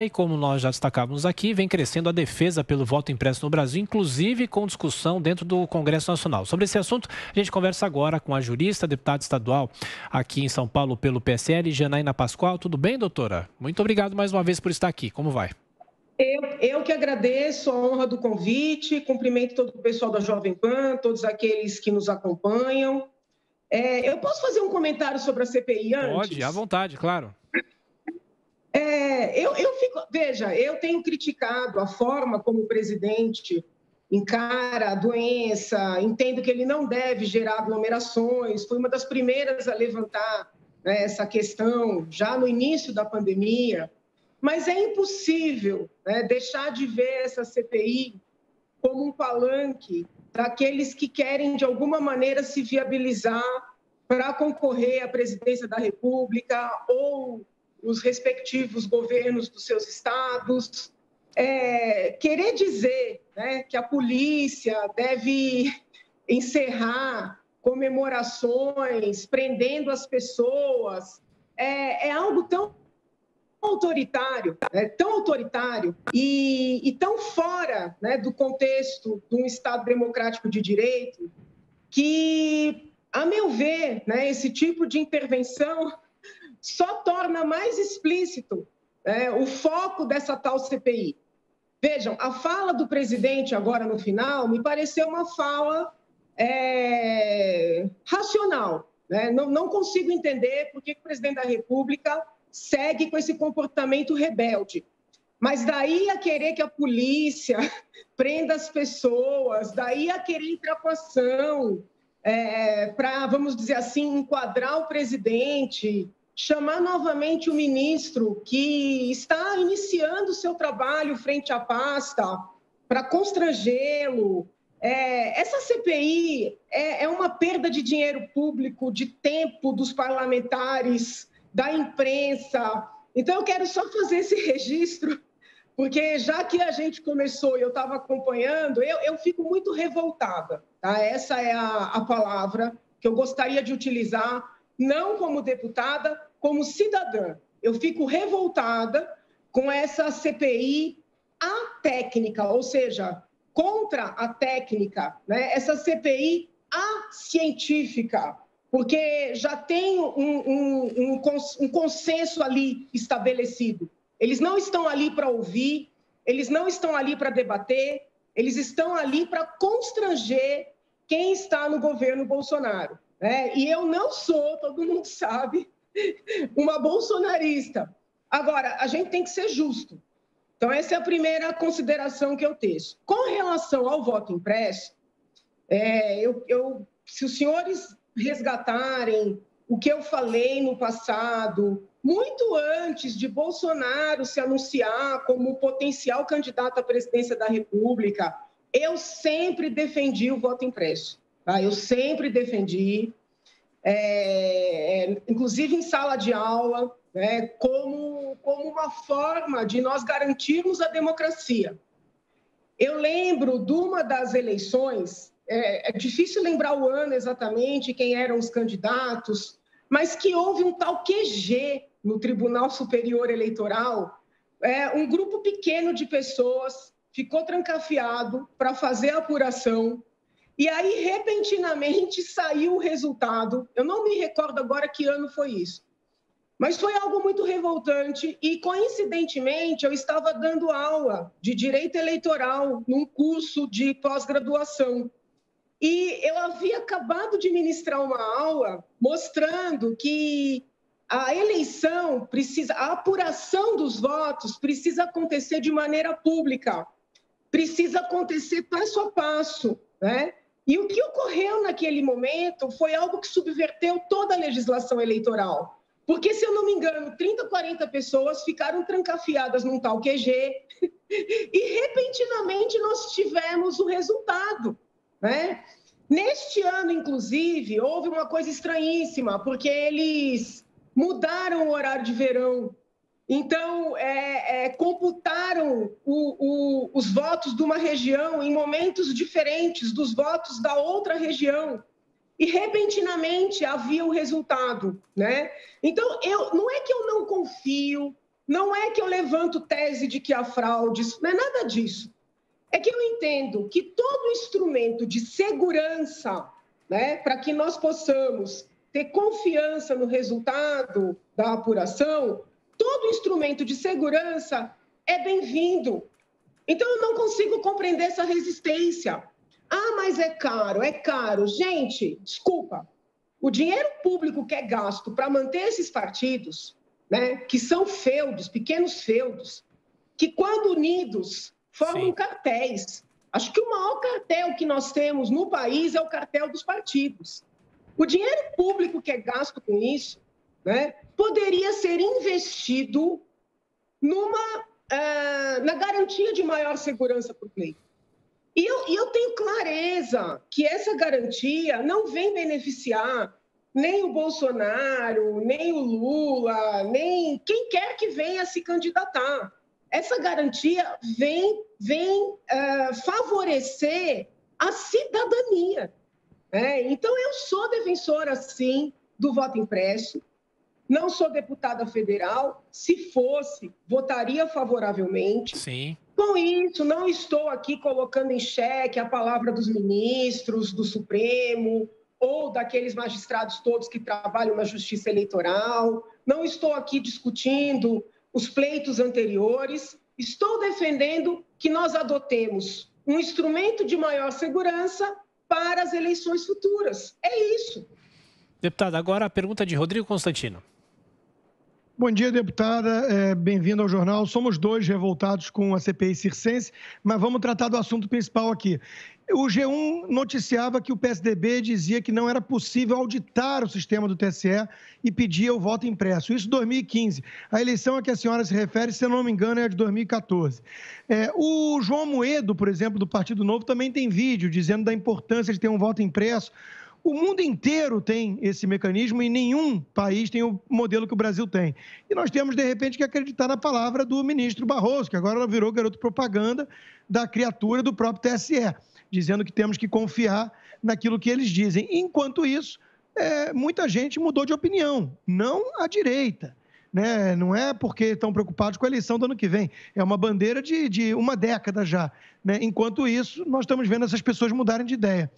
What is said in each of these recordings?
E como nós já destacávamos aqui, vem crescendo a defesa pelo voto impresso no Brasil, inclusive com discussão dentro do Congresso Nacional. Sobre esse assunto, a gente conversa agora com a jurista, deputada estadual aqui em São Paulo pelo PSL, Janaína Pascoal. Tudo bem, doutora? Muito obrigado mais uma vez por estar aqui. Como vai? Eu, eu que agradeço a honra do convite, cumprimento todo o pessoal da Jovem Pan, todos aqueles que nos acompanham. É, eu posso fazer um comentário sobre a CPI antes? Pode, à vontade, claro. É, eu, eu fico, veja, eu tenho criticado a forma como o presidente encara a doença, entendo que ele não deve gerar aglomerações, fui uma das primeiras a levantar né, essa questão já no início da pandemia, mas é impossível né, deixar de ver essa CPI como um palanque daqueles que querem, de alguma maneira, se viabilizar para concorrer à presidência da República ou os respectivos governos dos seus estados. É, querer dizer né, que a polícia deve encerrar comemorações, prendendo as pessoas, é, é algo tão autoritário, né, tão autoritário e, e tão fora né, do contexto de um Estado democrático de direito, que, a meu ver, né, esse tipo de intervenção só torna mais explícito é, o foco dessa tal CPI. Vejam, a fala do presidente agora no final me pareceu uma fala é, racional. Né? Não, não, consigo entender por que o presidente da República segue com esse comportamento rebelde. Mas daí a querer que a polícia prenda as pessoas, daí a querer entrar com ação é, para, vamos dizer assim, enquadrar o presidente, chamar novamente o ministro que está iniciando o seu trabalho frente à pasta para constrangê-lo. É, essa CPI é, é uma perda de dinheiro público, de tempo dos parlamentares, da imprensa. Então, eu quero só fazer esse registro, porque já que a gente começou e eu estava acompanhando, eu, eu fico muito revoltada. Tá? Essa é a, a palavra que eu gostaria de utilizar, não como deputada, como cidadã, eu fico revoltada com essa CPI a técnica, ou seja, contra a técnica, né? essa CPI a científica, porque já tem um, um, um, um consenso ali estabelecido. Eles não estão ali para ouvir, eles não estão ali para debater, eles estão ali para constranger quem está no governo Bolsonaro. Né? E eu não sou, todo mundo sabe, uma bolsonarista. Agora, a gente tem que ser justo. Então, essa é a primeira consideração que eu teço. Com relação ao voto impresso, é, eu, eu, se os senhores resgatarem o que eu falei no passado, muito antes de Bolsonaro se anunciar como potencial candidato à presidência da República, eu sempre defendi o voto impresso. Tá? Eu sempre defendi é, é, inclusive em sala de aula, né, como, como uma forma de nós garantirmos a democracia. Eu lembro de uma das eleições, é, é difícil lembrar o ano exatamente, quem eram os candidatos, mas que houve um tal QG no Tribunal Superior Eleitoral, é, um grupo pequeno de pessoas ficou trancafiado para fazer a apuração e aí, repentinamente, saiu o resultado. Eu não me recordo agora que ano foi isso. Mas foi algo muito revoltante e, coincidentemente, eu estava dando aula de direito eleitoral num curso de pós-graduação. E eu havia acabado de ministrar uma aula mostrando que a eleição precisa, a apuração dos votos precisa acontecer de maneira pública, precisa acontecer passo a passo, né? E o que ocorreu naquele momento foi algo que subverteu toda a legislação eleitoral. Porque, se eu não me engano, 30, 40 pessoas ficaram trancafiadas num tal QG e, repentinamente, nós tivemos o resultado. Né? Neste ano, inclusive, houve uma coisa estranhíssima, porque eles mudaram o horário de verão então, é, é, computaram o, o, os votos de uma região em momentos diferentes dos votos da outra região. E, repentinamente, havia o resultado. Né? Então, eu, não é que eu não confio não é que eu levanto tese de que há fraude, não é nada disso. É que eu entendo que todo instrumento de segurança, né, para que nós possamos ter confiança no resultado da apuração, todo instrumento de segurança é bem-vindo. Então, eu não consigo compreender essa resistência. Ah, mas é caro, é caro. Gente, desculpa. O dinheiro público que é gasto para manter esses partidos, né, que são feudos, pequenos feudos, que quando unidos formam Sim. cartéis. Acho que o maior cartel que nós temos no país é o cartel dos partidos. O dinheiro público que é gasto com isso né, poderia ser investido numa, uh, na garantia de maior segurança para o pleito. E eu, eu tenho clareza que essa garantia não vem beneficiar nem o Bolsonaro, nem o Lula, nem quem quer que venha se candidatar. Essa garantia vem, vem uh, favorecer a cidadania. Né? Então, eu sou defensora, sim, do voto impresso. Não sou deputada federal. Se fosse, votaria favoravelmente. Sim. Com isso, não estou aqui colocando em xeque a palavra dos ministros do Supremo ou daqueles magistrados todos que trabalham na justiça eleitoral. Não estou aqui discutindo os pleitos anteriores. Estou defendendo que nós adotemos um instrumento de maior segurança para as eleições futuras. É isso. Deputada, agora a pergunta de Rodrigo Constantino. Bom dia, deputada. É, Bem-vindo ao jornal. Somos dois revoltados com a CPI circense, mas vamos tratar do assunto principal aqui. O G1 noticiava que o PSDB dizia que não era possível auditar o sistema do TSE e pedia o voto impresso. Isso em 2015. A eleição a que a senhora se refere, se eu não me engano, é a de 2014. É, o João Moedo, por exemplo, do Partido Novo, também tem vídeo dizendo da importância de ter um voto impresso. O mundo inteiro tem esse mecanismo e nenhum país tem o modelo que o Brasil tem. E nós temos, de repente, que acreditar na palavra do ministro Barroso, que agora virou garoto propaganda da criatura do próprio TSE, dizendo que temos que confiar naquilo que eles dizem. Enquanto isso, é, muita gente mudou de opinião, não a direita. Né? Não é porque estão preocupados com a eleição do ano que vem. É uma bandeira de, de uma década já. Né? Enquanto isso, nós estamos vendo essas pessoas mudarem de ideia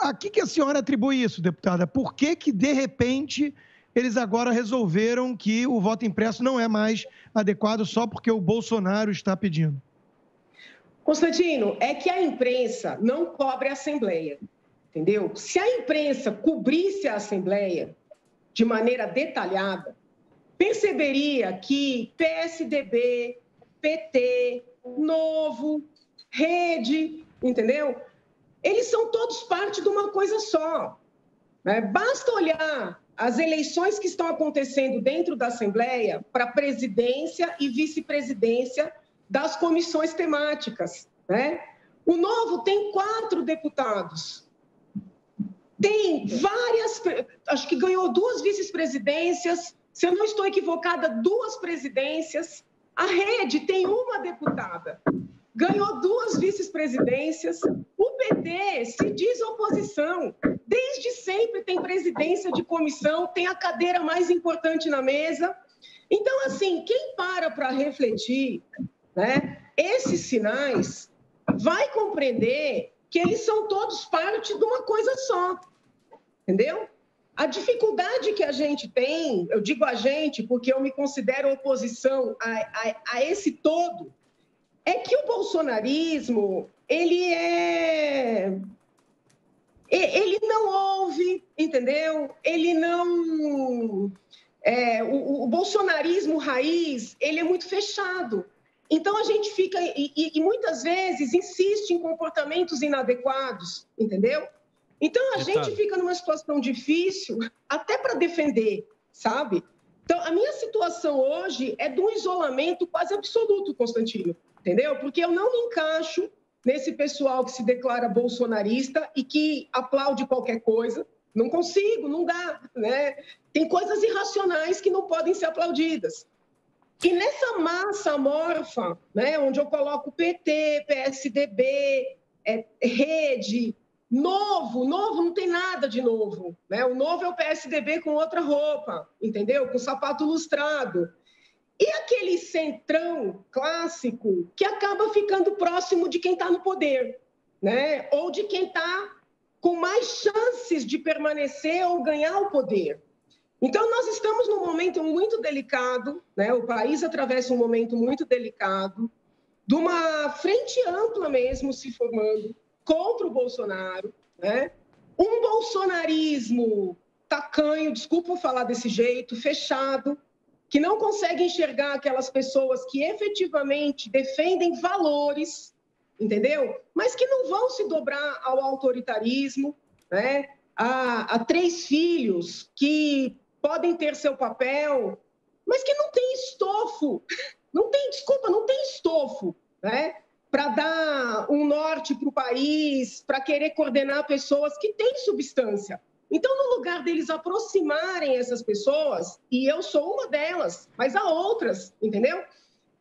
a que, que a senhora atribui isso, deputada? Por que, que, de repente, eles agora resolveram que o voto impresso não é mais adequado só porque o Bolsonaro está pedindo? Constantino, é que a imprensa não cobre a Assembleia, entendeu? Se a imprensa cobrisse a Assembleia de maneira detalhada, perceberia que PSDB, PT, Novo, Rede, entendeu? Eles são todos parte de uma coisa só. Né? Basta olhar as eleições que estão acontecendo dentro da Assembleia para presidência e vice-presidência das comissões temáticas. Né? O Novo tem quatro deputados. Tem várias, acho que ganhou duas vice-presidências, se eu não estou equivocada, duas presidências. A Rede tem uma deputada ganhou duas vice-presidências. O PT se diz oposição. Desde sempre tem presidência de comissão, tem a cadeira mais importante na mesa. Então, assim, quem para para refletir né, esses sinais vai compreender que eles são todos parte de uma coisa só. Entendeu? A dificuldade que a gente tem, eu digo a gente porque eu me considero oposição a, a, a esse todo, é que o bolsonarismo, ele é ele não ouve, entendeu? Ele não. É, o, o, bolsonarismo raiz, ele é muito fechado. Então a gente fica e, e, muitas vezes insiste em comportamentos inadequados, entendeu? Então a gente fica numa situação difícil até para defender, sabe? Então a minha situação hoje é de um isolamento quase absoluto, Constantino entendeu? Porque eu não me encaixo nesse pessoal que se declara bolsonarista e que aplaude qualquer coisa. Não consigo, não dá, né? Tem coisas irracionais que não podem ser aplaudidas. E nessa massa amorfa, né, onde eu coloco PT, PSDB, é, rede, novo, novo não tem nada de novo, né? O novo é o PSDB com outra roupa, entendeu? Com sapato lustrado. E aquele centrão clássico que acaba ficando próximo de quem está no poder, né? ou de quem está com mais chances de permanecer ou ganhar o poder. Então, nós estamos num momento muito delicado, né? o país atravessa um momento muito delicado, de uma frente ampla mesmo se formando contra o Bolsonaro, né? um bolsonarismo tacanho, desculpa falar desse jeito, fechado, que não consegue enxergar aquelas pessoas que efetivamente defendem valores, entendeu? Mas que não vão se dobrar ao autoritarismo, né? A, a três filhos que podem ter seu papel, mas que não tem estofo, não tem, desculpa, não tem estofo, né? Para dar um norte para o país, para querer coordenar pessoas que têm substância. Então, no lugar deles aproximarem essas pessoas, e eu sou uma delas, mas há outras, entendeu?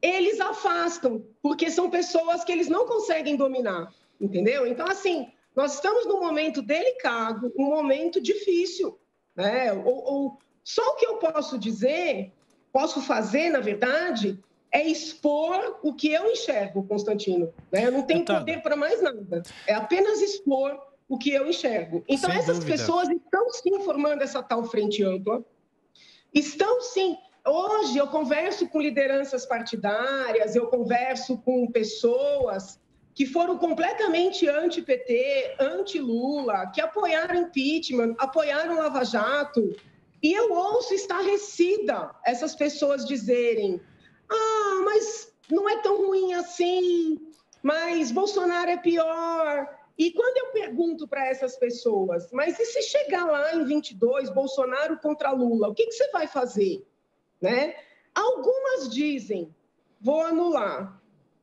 Eles afastam, porque são pessoas que eles não conseguem dominar, entendeu? Então, assim, nós estamos num momento delicado, um momento difícil, né? Ou, ou só o que eu posso dizer, posso fazer, na verdade, é expor o que eu enxergo, Constantino. Né? Eu não tenho poder para mais nada. É apenas expor o que eu enxergo. Então, Sem essas dúvida. pessoas estão sim formando essa tal frente ampla, estão sim. Hoje eu converso com lideranças partidárias, eu converso com pessoas que foram completamente anti-PT, anti-Lula, que apoiaram impeachment, apoiaram Lava Jato, e eu ouço estarrecida essas pessoas dizerem: ah, mas não é tão ruim assim, mas Bolsonaro é pior. E quando eu pergunto para essas pessoas, mas e se chegar lá em 22, Bolsonaro contra Lula, o que, que você vai fazer? Né? Algumas dizem, vou anular.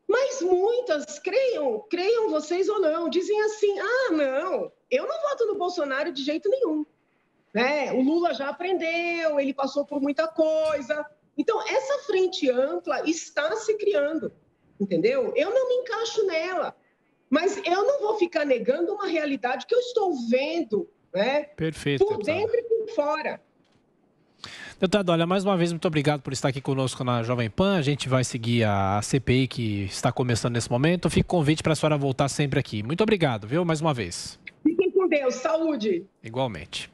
Mas muitas, creiam, creiam vocês ou não, dizem assim: ah, não, eu não voto no Bolsonaro de jeito nenhum. Né? O Lula já aprendeu, ele passou por muita coisa. Então, essa frente ampla está se criando, entendeu? Eu não me encaixo nela, mas eu não vou ficar negando uma realidade que eu estou vendo, né? Perfeito. Por dentro e por fora. Deputado, olha, mais uma vez, muito obrigado por estar aqui conosco na Jovem Pan. A gente vai seguir a CPI que está começando nesse momento. Fico convite para a senhora voltar sempre aqui. Muito obrigado, viu? Mais uma vez. Fiquem com Deus. Saúde. Igualmente.